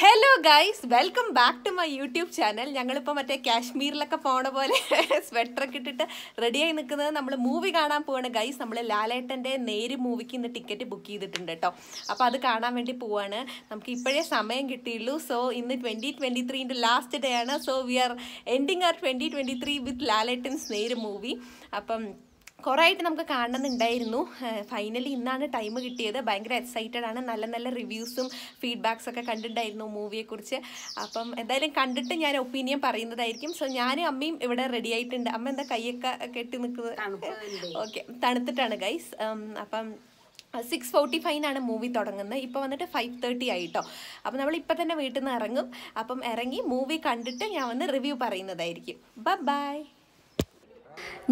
Hello guys welcome back to my YouTube channel ഞങ്ങളിപ്പോൾ മറ്റേ കാശ്മീരിലൊക്കെ പോണ പോലെ സ്വെറ്ററൊക്കെ ഇട്ടിട്ട് റെഡിയായി നിൽക്കുന്നത് നമ്മൾ മൂവി കാണാൻ പോവാണ് ഗൈസ് നമ്മൾ ലാലേട്ടന്റെ നേര് മൂവിക്ക് ഇന്ന് ടിക്കറ്റ് ബുക്ക് ചെയ്തിട്ടുണ്ട് കേട്ടോ അപ്പോൾ അത് കാണാൻ വേണ്ടി പോവാണ്. നമുക്ക് ഇപ്പോഴേ സമയം കിട്ടിയുള്ളൂ. സോ ഇന്ന് ട്വന്റി ട്വന്റി ത്രീന്റെ ലാസ്റ്റ് ഡേ ആണ്. So we are ending our twenty twenty three with ലാലേട്ടൻസ് Neru movie അപ്പം കുറേ ആയിട്ട് നമുക്ക് കാണണമെന്നുണ്ടായിരുന്നു ഫൈനലി ഇന്നാണ് ടൈം കിട്ടിയത്. ഭയങ്കര എക്സൈറ്റഡ് ആണ്. നല്ല നല്ല റിവ്യൂസും ഫീഡ്ബാക്സ് ഒക്കെ കണ്ടിട്ടുണ്ടായിരുന്നു മൂവിയെക്കുറിച്ച് അപ്പം എന്തായാലും കണ്ടിട്ട് ഞാൻ ഒപ്പീനിയൻ പറയുന്നതായിരിക്കും. സോ ഞാനും അമ്മയും ഇവിടെ റെഡി ആയിട്ടുണ്ട്. അമ്മ എന്താ കൈയൊക്കെ കെട്ടി നിൽക്കുന്നത്? ഓക്കെ തണുത്തിട്ടാണ് ഗൈസ് അപ്പം സിക്സ് ഫോർട്ടി ഫൈവിനാണ് മൂവി തുടങ്ങുന്നത്. ഇപ്പോൾ വന്നിട്ട് ഫൈവ് തേർട്ടി ആയിട്ടോ. അപ്പം നമ്മൾ ഇപ്പം തന്നെ വീട്ടിൽ നിന്ന് ഇറങ്ങും. അപ്പം ഇറങ്ങി മൂവി കണ്ടിട്ട് ഞാൻ വന്ന് റിവ്യൂ പറയുന്നതായിരിക്കും. ബ ബൈ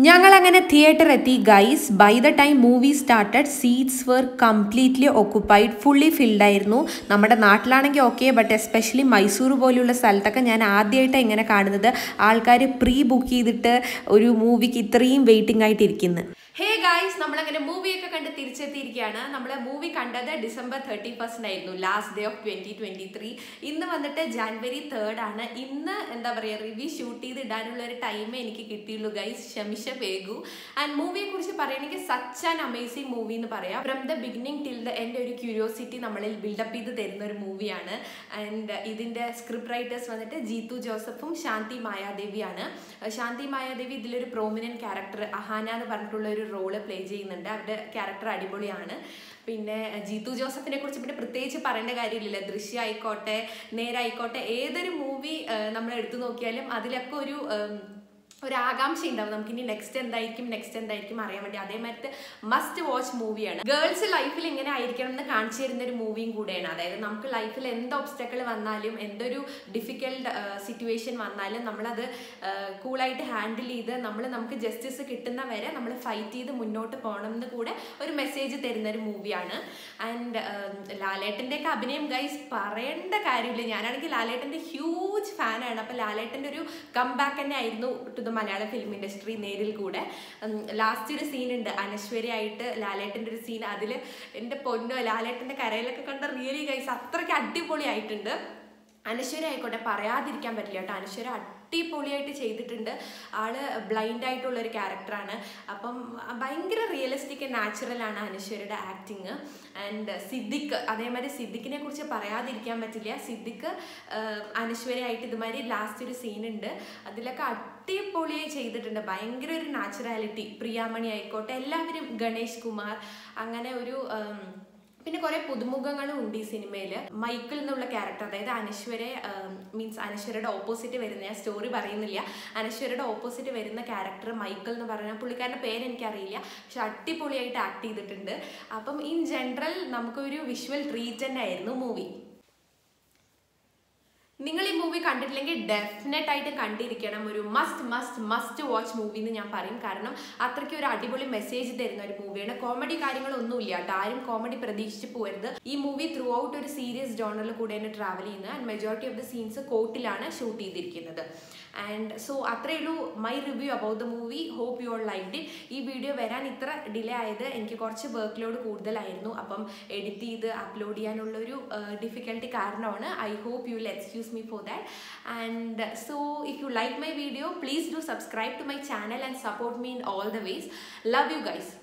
ഞങ്ങൾ അങ്ങനെ തിയേറ്റർ എത്തി. Guys by the time movie started seats were completely occupied fully filled ആയിരുന്നു. നമ്മുടെ നാട്ടിലാണെങ്കിൽ ഓക്കെ ബട്ട് എസ്പെഷ്യലി മൈസൂർ പോലെയുള്ള സ്ഥലത്തൊക്കെ ഞാൻ ആദ്യമായിട്ട് ഇങ്ങനെ കാണുന്നത്. ആൾക്കാർ പ്രീ ബുക്ക് ചെയ്തിട്ട് ഒരു മൂവിക്ക് ഇത്രയും വെയിറ്റിംഗ് ആയിട്ട് ഇരിക്കുന്നു ഹേ ഗായ്സ് നമ്മളങ്ങനെ മൂവിയൊക്കെ കണ്ട് തിരിച്ചെത്തിയിരിക്കുകയാണ്. നമ്മൾ മൂവി കണ്ടത് ഡിസംബർ തേർട്ടി ഫസ്റ്റ് ആയിരുന്നു last day of twenty twenty three ഇന്ന് വന്നിട്ട് ജാൻവരി തേർഡ് ആണ്. ഇന്ന് എന്താ പറയുക റിവ്യൂ ഷൂട്ട് ചെയ്ത് ഇടാനുള്ള ഒരു ടൈമേ എനിക്ക് കിട്ടിയുള്ളൂ ഗൈസ് ഷമിഷ വേഗു. ആൻഡ് മൂവിയെ കുറിച്ച് പറയുകയാണെങ്കിൽ സച്ച് ആൻഡ് അമേസിംഗ് മൂവി എന്ന് പറയാം. From the beginning till the എന്റെ ഒരു ക്യൂരിയോസിറ്റി നമ്മളിൽ ബിൽഡപ്പ് ചെയ്ത് തരുന്ന ഒരു മൂവിയാണ് ആൻഡ് ഇതിന്റെ സ്ക്രിപ്റ്റ് റൈറ്റേഴ്സ് വന്നിട്ട് ജീത്തു ജോസഫും ശാന്തി മായാദേവിയാണ്. ശാന്തി മായാദേവി ഇതിലൊരു പ്രോമിനന്റ് ക്യാരക്ടർ അഹാന എന്ന് പറഞ്ഞിട്ടുള്ള ഒരു റോൾ പ്ലേ ചെയ്യുന്നുണ്ട്. അവരുടെ ക്യാരക്ടർ അടിപൊളിയാണ്. പിന്നെ ജീതു ജോസഫിനെ കുറിച്ച് പിന്നെ പ്രത്യേകിച്ച് പറയേണ്ട കാര്യമില്ല. ദൃശ്യ ആയിക്കോട്ടെ നേരായിക്കോട്ടെ ഏതൊരു മൂവി നമ്മൾ എടുത്തു നോക്കിയാലും അതിലൊക്കെ ഒരു ഒരു ആകാംക്ഷ ഉണ്ടാവും. നമുക്ക് ഇനി നെക്സ്റ്റ് എന്തായിരിക്കും നെക്സ്റ്റ് എന്തായിരിക്കും അറിയാൻ വേണ്ടി. അതേമാതിരി മസ്റ്റ് വാച്ച് മൂവിയാണ് ഗേൾസ് ലൈഫിൽ എങ്ങനെ ആയിരിക്കണം എന്ന് കാണിച്ചു തരുന്ന ഒരു മൂവിയും കൂടെയാണ്. അതായത് നമുക്ക് ലൈഫിൽ എന്ത് ഒബ്സ്റ്റക്കിൾ വന്നാലും എന്തൊരു ഡിഫിക്കൽട്ട് സിറ്റുവേഷൻ വന്നാലും നമ്മളത് കൂളായിട്ട് ഹാൻഡിൽ ചെയ്ത് നമ്മൾ നമുക്ക് ജസ്റ്റിസ് കിട്ടുന്ന വരെ നമ്മൾ ഫൈറ്റ് ചെയ്ത് മുന്നോട്ട് പോകണം എന്ന് കൂടെ ഒരു മെസ്സേജ് തരുന്ന ഒരു മൂവിയാണ് ആൻഡ് ലാലേട്ടന്റെ ഒക്കെ അഭിനയം ഗൈസ് പറയേണ്ട കാര്യമില്ല. ഞാനാണെങ്കിൽ ലാലേട്ടന്റെ ഹ്യൂജ് ഫാനാണ് അപ്പോൾ ലാലേട്ടന്റെ ഒരു കം ബാക്ക് തന്നെ ആയിരുന്നു to the Malayalam film industry നേരിൽ കൂടെ. ലാസ്റ്റ് ഒരു സീനുണ്ട് അനശ്വരയായിട്ട് ലാലേട്ടന്റെ ഒരു സീൻ അതിൽ എന്റെ പൊന്നോ ലാലേട്ടന്റെ കരയിലൊക്കെ കണ്ട റിയലി ഗൈസ് അത്രയ്ക്ക് അടിപൊളിയായിട്ടുണ്ട്. അനശ്വര ആയിക്കോട്ടെ പറയാതിരിക്കാൻ പറ്റില്ല കേട്ടോ. അനശ്വര അടിപൊളിയായിട്ട് ചെയ്തിട്ടുണ്ട്. ആൾ ബ്ലൈൻഡ് ആയിട്ടുള്ള ഒരു ക്യാരക്ടറാണ്. അപ്പം ഭയങ്കര റിയലിസ്റ്റിക് നാച്ചുറലാണ് അനശ്വരയുടെ ആക്ടിങ് ആൻഡ് സിദ്ദിഖ് അതേമാതിരി സിദ്ദിഖിനെ കുറിച്ച് പറയാതിരിക്കാൻ പറ്റില്ല. സിദ്ദിഖ് അനശ്വരയായിട്ട് ഇതുമാതിരി ലാസ്റ്റ് ഒരു സീനുണ്ട് അതിലൊക്കെ അടിപൊളിയായി ചെയ്തിട്ടുണ്ട്. ഭയങ്കര ഒരു നാച്ചുറാലിറ്റി. പ്രിയാമണി ആയിക്കോട്ടെ എല്ലാവരും ഗണേഷ് കുമാർ അങ്ങനെ ഒരു പിന്നെ കുറെ പുതുമുഖങ്ങളും ഉണ്ട് ഈ സിനിമയിൽ മൈക്കിൾ എന്നുള്ള ക്യാരക്ടർ അതായത് അനശ്വര മീൻസ് അനശ്വരയുടെ ഓപ്പോസിറ്റ് വരുന്ന ഞാൻ സ്റ്റോറി പറയുന്നില്ല. അനശ്വരയുടെ ഓപ്പോസിറ്റ് വരുന്ന ക്യാരക്ടർ മൈക്കിൾ എന്ന് പറഞ്ഞാൽ പുള്ളിക്കാരന്റെ പേര് എനിക്കറിയില്ല. പക്ഷെ അടിപൊളിയായിട്ട് ആക്ട് ചെയ്തിട്ടുണ്ട്. അപ്പം ഇൻ ജനറൽ നമുക്കൊരു വിഷ്വൽ ട്രീറ്റ് ആയിരുന്നു മൂവി നിങ്ങൾ ഈ മൂവി കണ്ടിട്ടില്ലെങ്കിൽ ഡെഫിനറ്റ് ആയിട്ട് കണ്ടിരിക്കണം. ഒരു must must must watch movie എന്ന് ഞാൻ പറയും. കാരണം അത്രയ്ക്ക് ഒരു അടിപൊളി മെസ്സേജ് തരുന്ന ഒരു മൂവിയാണ് കോമഡി കാര്യങ്ങളൊന്നുമില്ല കേട്ടോ. ആരും കോമഡി പ്രതീക്ഷിച്ച് പോരുത്. ഈ മൂവി ത്രൂ ഔട്ട് ഒരു സീരിയസ് ജോണറിൽ കൂടെയാണ് ട്രാവൽ ചെയ്യുന്നത് and majority of the scenes കോട്ടിലാണ് shoot ചെയ്തിരിക്കുന്നത്. ആൻഡ് സോ അത്രയേ ഉള്ളൂ my review about the movie hope you all like it ഈ വീഡിയോ വരാൻ ഇത്ര ഡിലേ ആയത് എനിക്ക് കുറച്ച് വർക്ക് ലോഡ് കൂടുതലായിരുന്നു. അപ്പം എഡിറ്റ് ചെയ്ത് അപ്ലോഡ് ചെയ്യാനുള്ള ഒരു ഡിഫിക്കൽട്ടി കാരണമാണ്. I hope you will excuse me for that. And so if you like my video please do subscribe to my channel and support me in all the ways. Love you guys